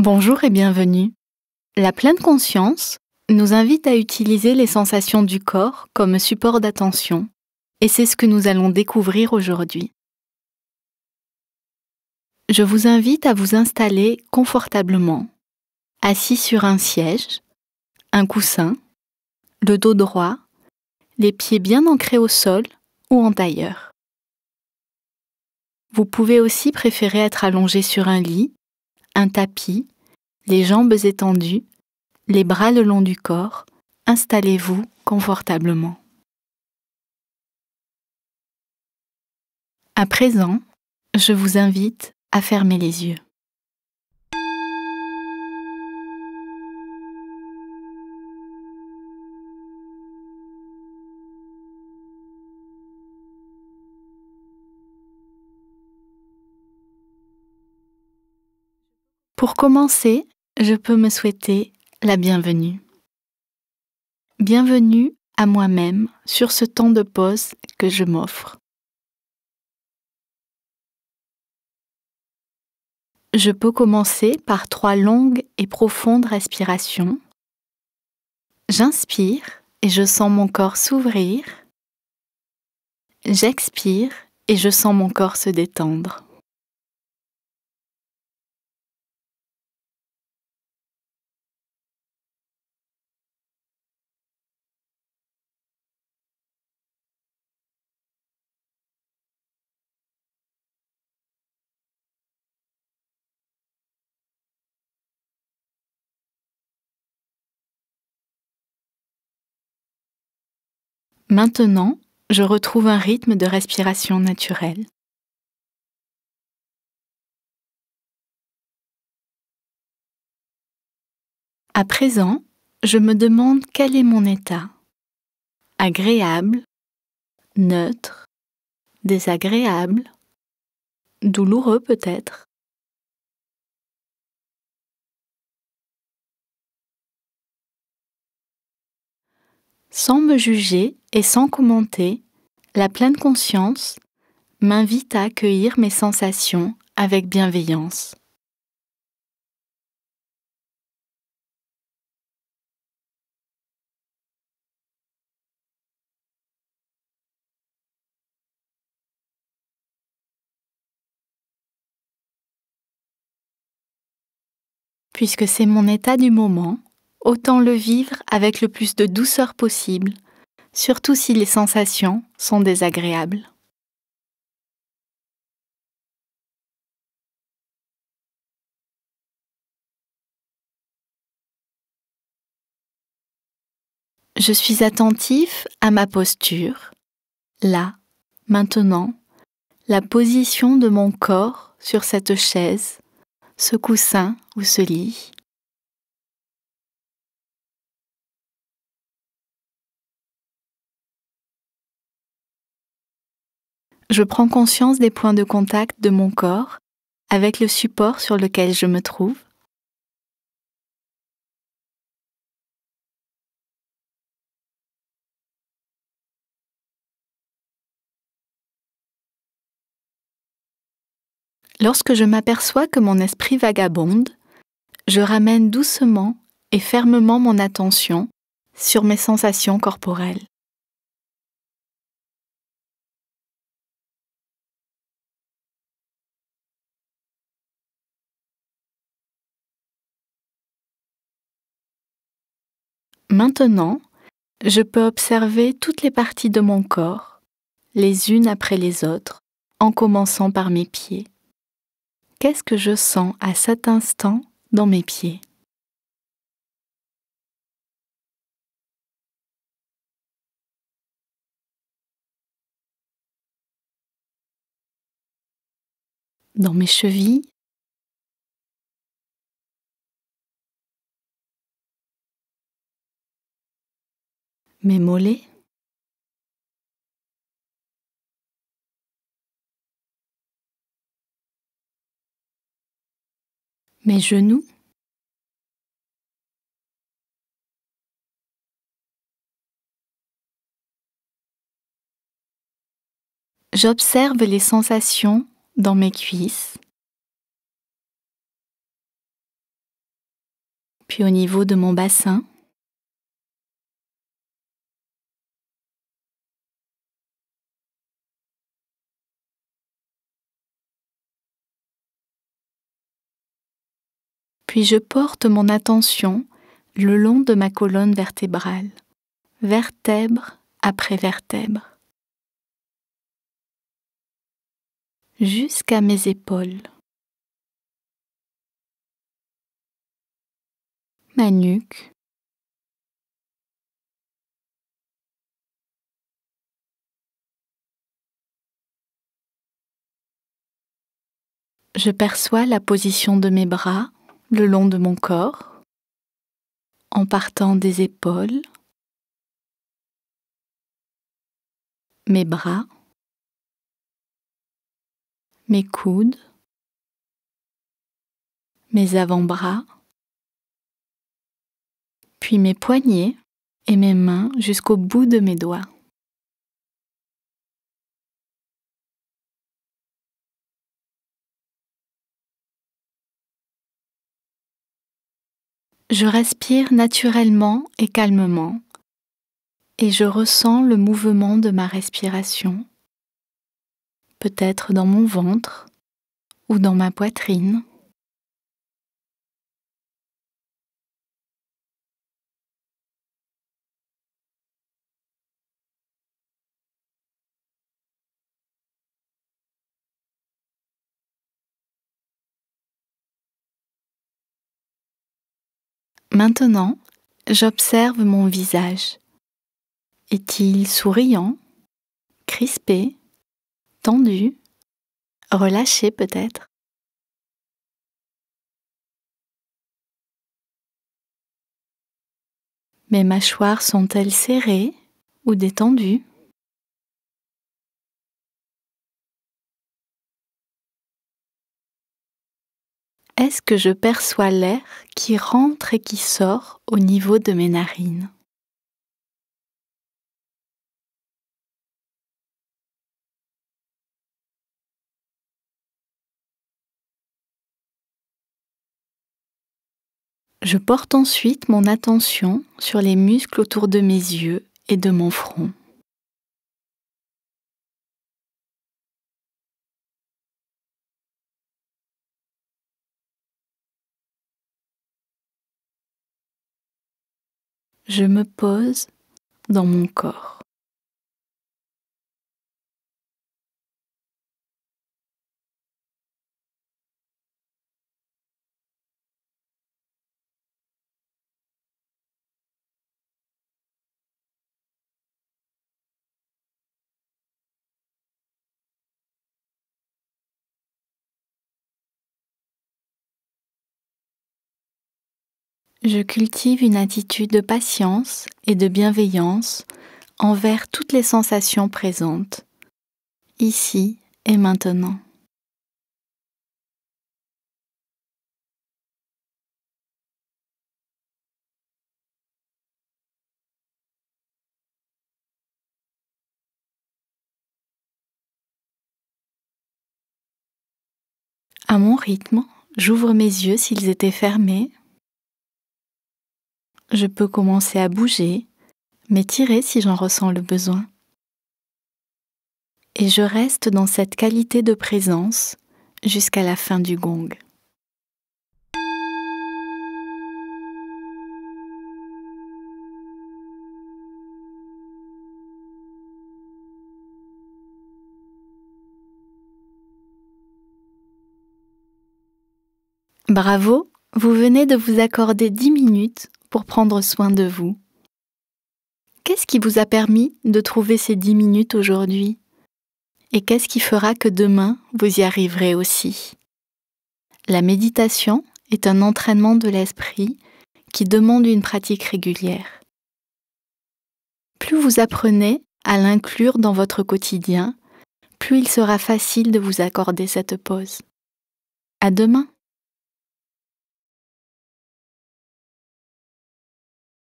Bonjour et bienvenue. La pleine conscience nous invite à utiliser les sensations du corps comme support d'attention, et c'est ce que nous allons découvrir aujourd'hui. Je vous invite à vous installer confortablement, assis sur un siège, un coussin, le dos droit, les pieds bien ancrés au sol ou en tailleur. Vous pouvez aussi préférer être allongé sur un lit un tapis, les jambes étendues, les bras le long du corps, installez-vous confortablement. À présent, je vous invite à fermer les yeux. Pour commencer, je peux me souhaiter la bienvenue. Bienvenue à moi-même sur ce temps de pause que je m'offre. Je peux commencer par trois longues et profondes respirations. J'inspire et je sens mon corps s'ouvrir. J'expire et je sens mon corps se détendre. Maintenant, je retrouve un rythme de respiration naturel. À présent, je me demande quel est mon état. Agréable, neutre, désagréable, douloureux peut-être. Sans me juger et sans commenter, la pleine conscience m'invite à accueillir mes sensations avec bienveillance. Puisque c'est mon état du moment, autant le vivre avec le plus de douceur possible, surtout si les sensations sont désagréables. Je suis attentif à ma posture, là, maintenant, la position de mon corps sur cette chaise, ce coussin ou ce lit. Je prends conscience des points de contact de mon corps avec le support sur lequel je me trouve. Lorsque je m'aperçois que mon esprit vagabonde, je ramène doucement et fermement mon attention sur mes sensations corporelles. Maintenant, je peux observer toutes les parties de mon corps, les unes après les autres, en commençant par mes pieds. Qu'est-ce que je sens à cet instant dans mes pieds? Dans mes chevilles mes mollets, mes genoux, J'observe les sensations dans mes cuisses, puis au niveau de mon bassin. Puis je porte mon attention le long de ma colonne vertébrale, vertèbre après vertèbre, jusqu'à mes épaules, ma nuque, Je perçois la position de mes bras le long de mon corps, en partant des épaules, mes bras, mes coudes, mes avant-bras, puis mes poignets et mes mains jusqu'au bout de mes doigts. Je respire naturellement et calmement et je ressens le mouvement de ma respiration, peut-être dans mon ventre ou dans ma poitrine. Maintenant, j'observe mon visage. Est-il souriant, crispé, tendu, relâché peut-être? Mes mâchoires sont-elles serrées ou détendues? Est-ce que je perçois l'air qui rentre et qui sort au niveau de mes narines? Je porte ensuite mon attention sur les muscles autour de mes yeux et de mon front. Je me pose dans mon corps. Je cultive une attitude de patience et de bienveillance envers toutes les sensations présentes, ici et maintenant. À mon rythme, j'ouvre mes yeux s'ils étaient fermés je peux commencer à bouger, m'étirer si j'en ressens le besoin. Et je reste dans cette qualité de présence jusqu'à la fin du gong. Bravo, vous venez de vous accorder 10 minutes pour prendre soin de vous. Qu'est-ce qui vous a permis de trouver ces dix minutes aujourd'hui? Et qu'est-ce qui fera que demain vous y arriverez aussi? La méditation est un entraînement de l'esprit qui demande une pratique régulière. Plus vous apprenez à l'inclure dans votre quotidien, plus il sera facile de vous accorder cette pause. À demain!